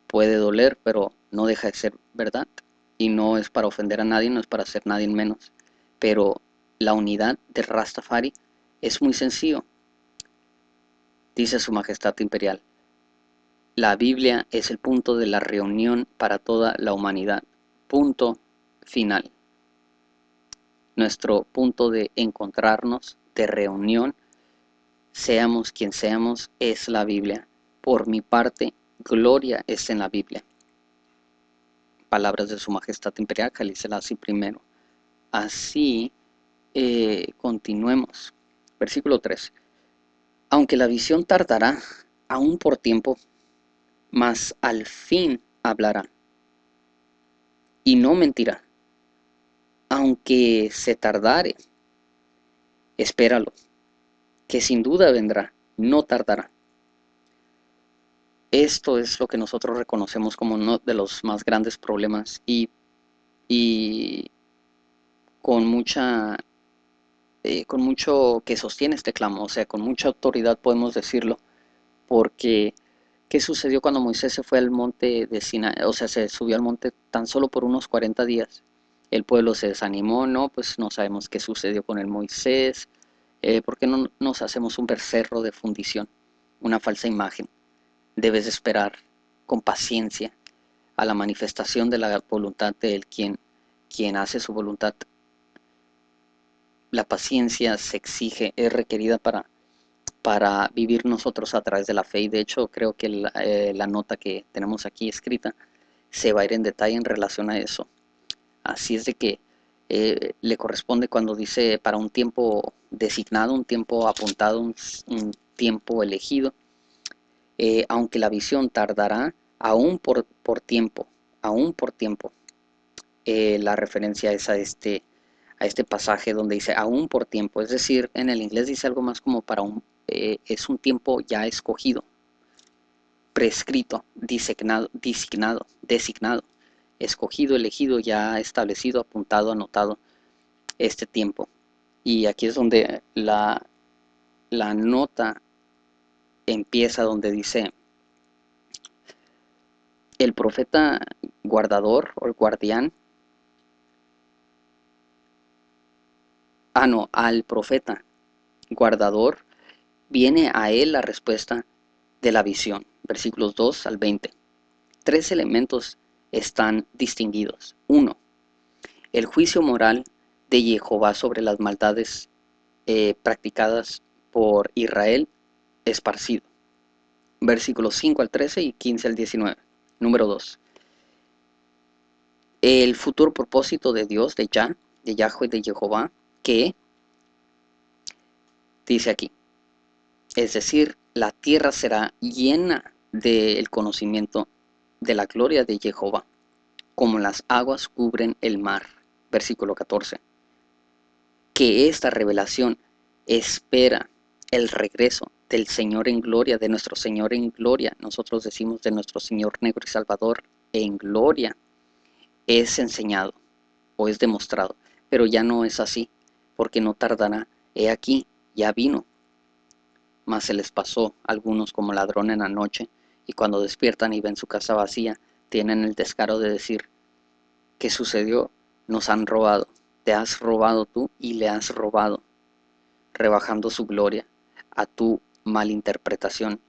Puede doler, pero no deja de ser verdad. Y no es para ofender a nadie, no es para hacer nadie menos. Pero la unidad de Rastafari es muy sencillo dice Su Majestad Imperial. La Biblia es el punto de la reunión para toda la humanidad. Punto final. Nuestro punto de encontrarnos, de reunión, seamos quien seamos, es la Biblia. Por mi parte, gloria es en la Biblia. Palabras de Su Majestad Imperial, Selassie primero. Así, eh, continuemos. Versículo 3 aunque la visión tardará aún por tiempo, mas al fin hablará. Y no mentirá. Aunque se tardare, espéralo, que sin duda vendrá, no tardará. Esto es lo que nosotros reconocemos como uno de los más grandes problemas y, con mucha eh, con mucho que sostiene este clamo, o sea, con mucha autoridad podemos decirlo, porque ¿qué sucedió cuando Moisés se fue al monte de Sinaí? O sea, se subió al monte tan solo por unos 40 días. El pueblo se desanimó, ¿no? Pues no sabemos qué sucedió con el Moisés. Eh, ¿Por qué no nos hacemos un becerro de fundición, una falsa imagen? Debes esperar con paciencia a la manifestación de la voluntad de él, quien, quien hace su voluntad la paciencia se exige, es requerida para, para vivir nosotros a través de la fe. Y de hecho creo que la, eh, nota que tenemos aquí escrita se va a ir en detalle en relación a eso. Así es de que eh, le corresponde cuando dice para un tiempo designado, un tiempo apuntado, un, tiempo elegido, eh, aunque la visión tardará aún por, tiempo, aún por tiempo. la referencia es a este a este pasaje donde dice aún por tiempo, es decir, en el inglés dice algo más como para un, eh, es un tiempo ya escogido, prescrito, designado, designado, designado, escogido, elegido, ya establecido, apuntado, anotado este tiempo. Y aquí es donde la, nota empieza donde dice el profeta guardador o el guardián ah no, al profeta guardador, viene a él la respuesta de la visión. Versículos 2 al 20. Tres elementos están distinguidos. Uno, el juicio moral de Jehová sobre las maldades eh, practicadas por Israel esparcido. Versículos 5 al 13 y 15 al 19. Número 2. el futuro propósito de Dios, de Yah, de Yahweh, de Jehová, que dice aquí, es decir, la tierra será llena del conocimiento de la gloria de Jehová, como las aguas cubren el mar. Versículo 14. Que esta revelación espera el regreso del Señor en gloria, de nuestro Señor en gloria. Nosotros decimos de nuestro Señor negro y Salvador en gloria. Es enseñado o es demostrado, pero ya no es así, porque no tardará. He aquí, ya vino. Mas se les pasó algunos como ladrón en la noche, y cuando despiertan y ven su casa vacía, tienen el descaro de decir, ¿qué sucedió? Nos han robado, te has robado tú y le has robado, rebajando su gloria a tu malinterpretación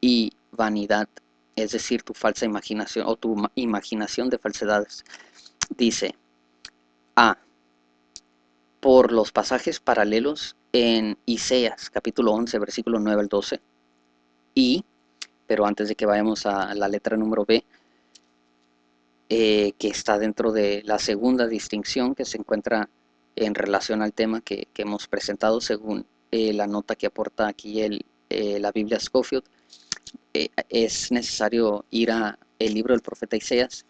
y vanidad, es decir, tu falsa imaginación o tu imaginación de falsedades. Dice, A, por los pasajes paralelos en Isaías capítulo 11, versículo 9 al 12, y pero antes de que vayamos a la letra número B, eh, que está dentro de la segunda distinción que se encuentra en relación al tema que, hemos presentado según eh, la nota que aporta aquí el, eh, la Biblia Scofield, es necesario ir a el libro del profeta Isaías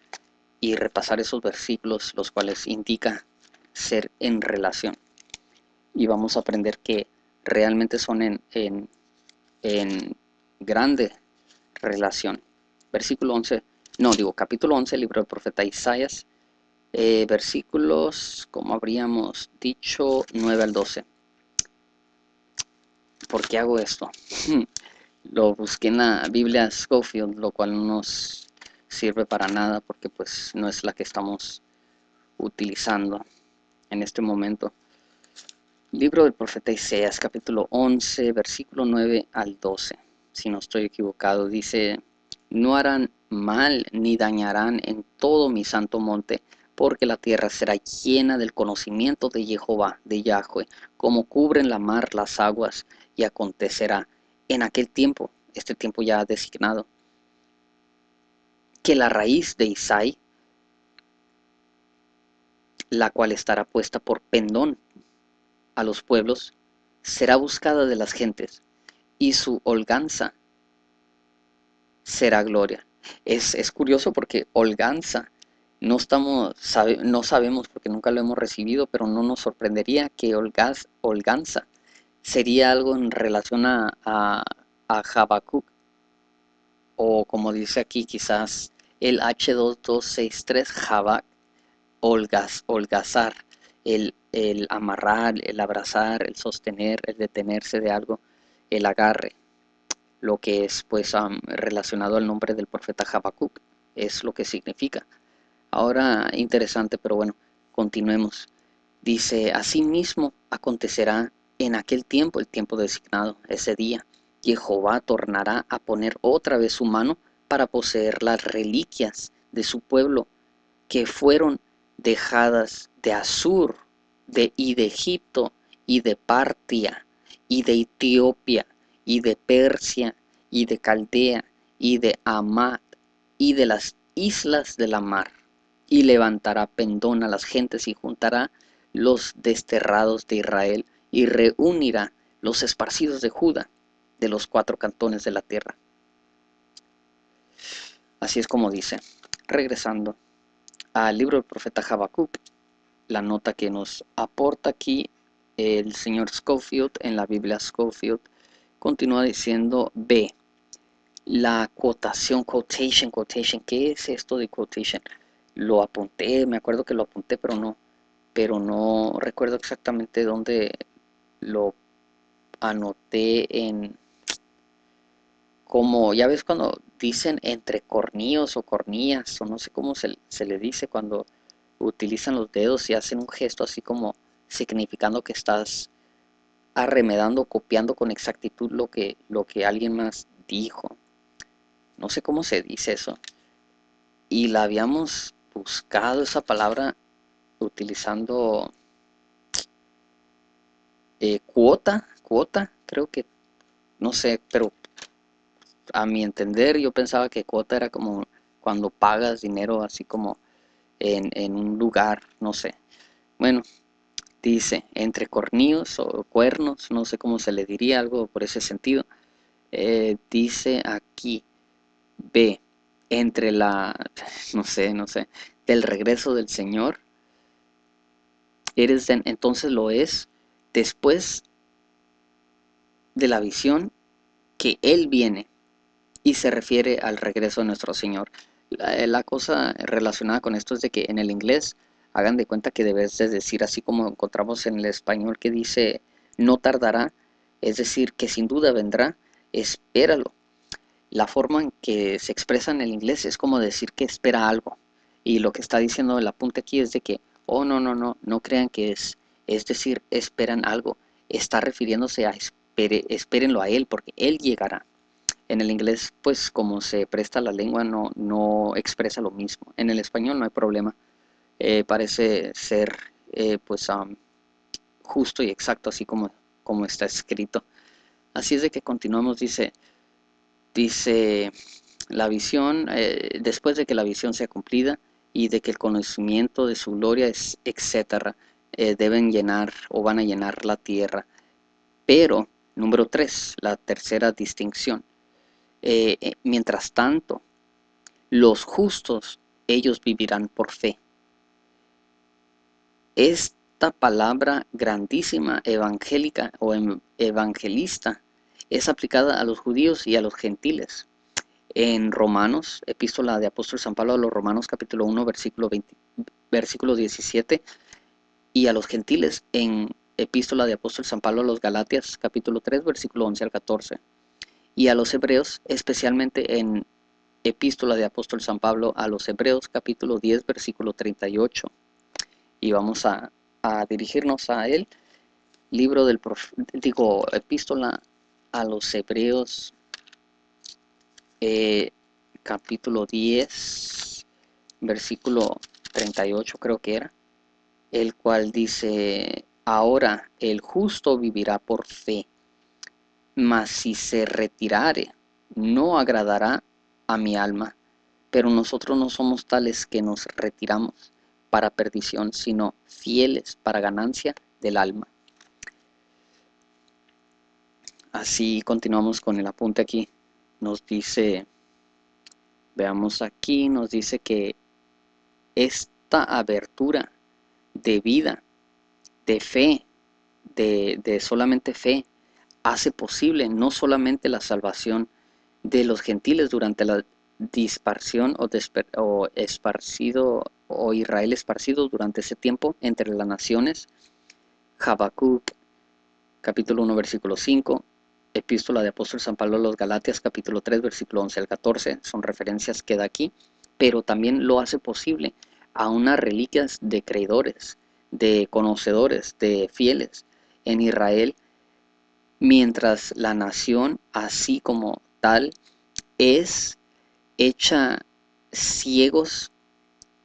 y repasar esos versículos, los cuales indica ser en relación. Y vamos a aprender que realmente son en, en, en grande relación. Versículo 11, no digo capítulo 11, libro del profeta Isaías, eh, versículos, como habríamos dicho, 9 al 12. ¿Por qué hago esto? lo busqué en la Biblia Scofield, lo cual no nos sirve para nada porque pues no es la que estamos utilizando en este momento. Libro del profeta Isaías, capítulo 11, versículo 9 al 12 si no estoy equivocado, dice, no harán mal ni dañarán en todo mi santo monte, porque la tierra será llena del conocimiento de Jehová, de Yahweh, como cubren la mar las aguas, y acontecerá en aquel tiempo, este tiempo ya designado, que la raíz de Isai, la cual estará puesta por pendón a los pueblos, será buscada de las gentes, y su holganza será gloria. Es, curioso porque holganza no estamos no sabemos porque nunca lo hemos recibido, pero no nos sorprendería que holgaz, holganza sería algo en relación a, a, a Habacuc o como dice aquí quizás el H2263 Habac holgaz, holgazar el, el amarrar, el abrazar, el sostener, el detenerse de algo el agarre, lo que es pues relacionado al nombre del profeta Habacuc, es lo que significa. Ahora interesante, pero bueno, continuemos. Dice, asimismo acontecerá en aquel tiempo, el tiempo designado, ese día, Jehová tornará a poner otra vez su mano para poseer las reliquias de su pueblo que fueron dejadas de Asur y de Egipto y de Partia y de Etiopía, y de Persia, y de Caldea, y de Amad, y de las islas de la mar, y levantará pendón a las gentes y juntará los desterrados de Israel, y reunirá los esparcidos de Judá de los cuatro cantones de la tierra. Así es como dice. Regresando al libro del profeta Habacuc, la nota que nos aporta aquí el señor Schofield en la Biblia Schofield continúa diciendo B. La quotación, quotation, quotation. ¿Qué es esto de quotation? Lo apunté, me acuerdo que lo apunté, pero no, pero no recuerdo exactamente dónde lo anoté en como ya ves cuando dicen entre cornillos o cornillas o no sé cómo se, se le dice cuando utilizan los dedos y hacen un gesto así como significando que estás arremedando, copiando con exactitud lo que, lo que alguien más dijo. No sé cómo se dice eso. Y la habíamos buscado esa palabra utilizando eh, cuota, cuota, creo que, no sé, pero a mi entender yo pensaba que cuota era como cuando pagas dinero así como en, un lugar, no sé. Bueno, dice, entre cornillos o cuernos, no sé cómo se le diría, algo por ese sentido. Eh, dice aquí, B, entre la, no sé, no sé, del regreso del Señor. Eres entonces lo es después de la visión que Él viene y se refiere al regreso de nuestro Señor. La, cosa relacionada con esto es de que en el inglés hagan de cuenta que debes de decir así como encontramos en el español que dice no tardará, es decir, que sin duda vendrá, espéralo. La forma en que se expresa en el inglés es como decir que espera algo. Y lo que está diciendo el apunte aquí es de que, oh, no, no, no, no crean que es, es decir, esperan algo. Está refiriéndose a espere, espérenlo a Él, porque Él llegará. En el inglés, pues como se presta la lengua, no, no expresa lo mismo. En el español no hay problema. Eh, parece ser eh, pues justo y exacto, así como, como está escrito. Así es de que continuamos, dice, dice la visión, eh, después de que la visión sea cumplida y de que el conocimiento de su gloria, es, etcétera, deben llenar o van a llenar la tierra. Pero, número tres, la tercera distinción mientras tanto, los justos, ellos vivirán por fe. Esta palabra grandísima, evangélica o em, evangelista, es aplicada a los judíos y a los gentiles. En Romanos, epístola de apóstol San Pablo a los Romanos capítulo 1, versículo, 20, versículo 17, y a los gentiles en epístola de apóstol San Pablo a los Galatias capítulo 3, versículo 11 al 14 y a los hebreos, especialmente en epístola de apóstol San Pablo a los hebreos capítulo 10 versículo 38. Y vamos a, dirigirnos a él, libro del, digo, epístola a los hebreos eh, capítulo 10 versículo 38 creo que era, el cual dice, ahora el justo vivirá por fe mas si se retirare, no agradará a mi alma. Pero nosotros no somos tales que nos retiramos para perdición, sino fieles para ganancia del alma. Así continuamos con el apunte aquí. Nos dice, veamos aquí, nos dice que esta abertura de vida, de fe, de, de solamente fe, hace posible no solamente la salvación de los gentiles durante la dispersión o, esparcido o Israel esparcido durante ese tiempo entre las naciones. Habacuc capítulo 1 versículo 5, epístola de apóstol San Pablo a los Galatias capítulo 3 versículo 11 al 14, son referencias que da aquí, pero también lo hace posible a unas reliquias de creidores, de conocedores, de fieles en Israel mientras la nación así como tal es hecha ciegos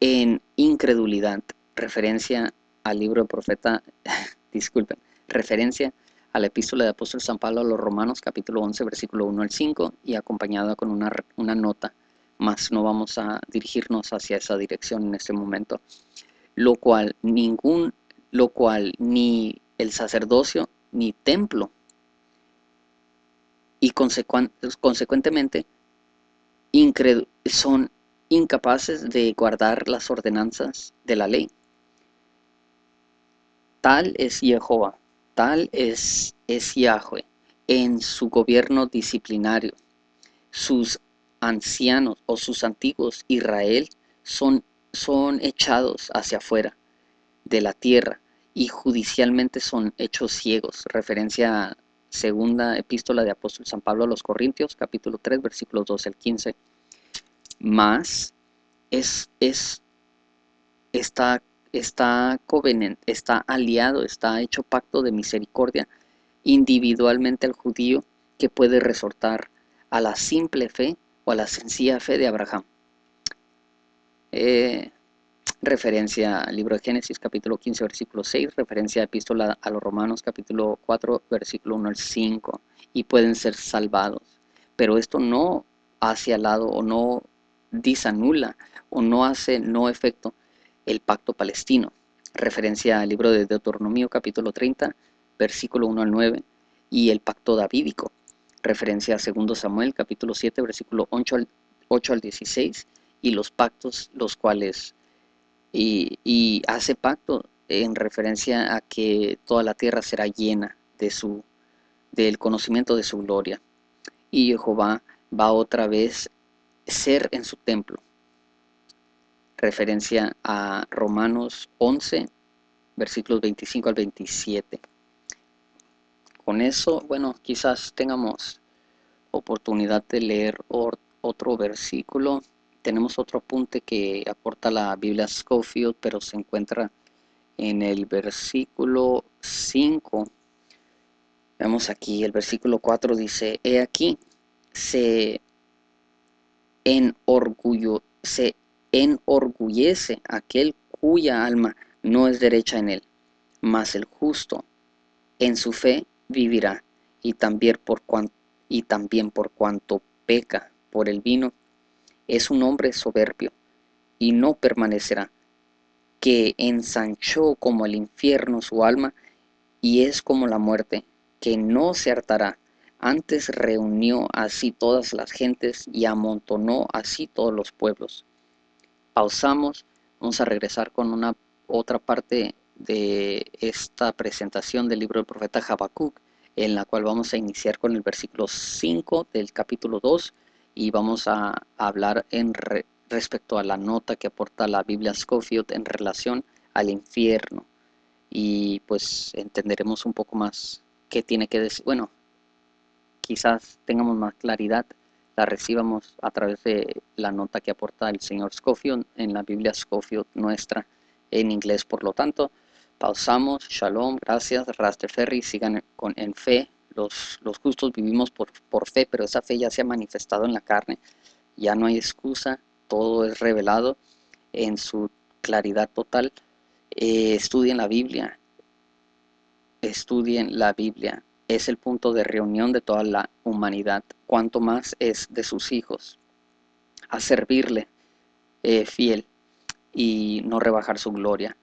en incredulidad. Referencia al libro del profeta, disculpen, referencia a la epístola de apóstol San Pablo a los Romanos capítulo 11 versículo 1 al 5 y acompañada con una, una nota, más no vamos a dirigirnos hacia esa dirección en este momento, lo cual ningún, lo cual ni el sacerdocio ni templo y consecuentemente son incapaces de guardar las ordenanzas de la ley. Tal es Jehová, tal es, es Yahweh en su gobierno disciplinario. Sus ancianos o sus antiguos Israel son, son echados hacia afuera de la tierra y judicialmente son hechos ciegos, referencia segunda epístola de apóstol San Pablo a los Corintios, capítulo 3, versículos 12 al 15. Más es, es, está, está está aliado, está hecho pacto de misericordia individualmente al judío que puede resortar a la simple fe o a la sencilla fe de Abraham. Eh, referencia al libro de Génesis capítulo 15 versículo 6, referencia a epístola a los romanos capítulo 4 versículo 1 al 5 y pueden ser salvados. Pero esto no hace al lado o no disanula o no hace no efecto el pacto palestino, referencia al libro de Deuteronomio capítulo 30, versículo 1 al 9, y el pacto davídico, referencia a 2 Samuel capítulo 7, versículo 8 al, 8 al 16, y los pactos los cuales, y, y hace pacto en referencia a que toda la tierra será llena de su, del conocimiento de su gloria. Y Jehová va otra vez ser en su templo. Referencia a Romanos 11, versículos 25 al 27. Con eso, bueno, quizás tengamos oportunidad de leer otro versículo. Tenemos otro apunte que aporta la Biblia Scofield, pero se encuentra en el versículo 5. Vemos aquí, el versículo 4 dice, He aquí, se, se enorgullece aquel cuya alma no es derecha en él, mas el justo en su fe vivirá, y también por y también por cuanto peca por el vino, es un hombre soberbio, y no permanecerá, que ensanchó como el infierno su alma, y es como la muerte, que no se hartará. Antes reunió así todas las gentes y amontonó así todos los pueblos. Pausamos, vamos a regresar con una otra parte de esta presentación del libro del profeta Habacuc, en la cual vamos a iniciar con el versículo 5 del capítulo 2 y vamos a hablar en respecto a la nota que aporta la Biblia Scofield en relación al infierno. Y pues entenderemos un poco más qué tiene que decir. Bueno, quizás tengamos más claridad, la recibamos a través de la nota que aporta el señor Scofield en la Biblia Scofield nuestra en inglés. Por lo tanto, pausamos. Shalom, gracias. Rasterferry, sigan con, en fe. Los, los justos vivimos por, por fe, pero esa fe ya se ha manifestado en la carne. Ya no hay excusa, todo es revelado en su claridad total. Eh, estudien la Biblia, estudien la Biblia. Es el punto de reunión de toda la humanidad, cuanto más es de sus hijos. A servirle eh, fiel y no rebajar su gloria.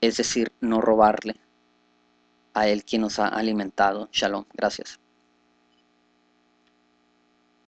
Es decir, no robarle a Él quien nos ha alimentado. Shalom. Gracias.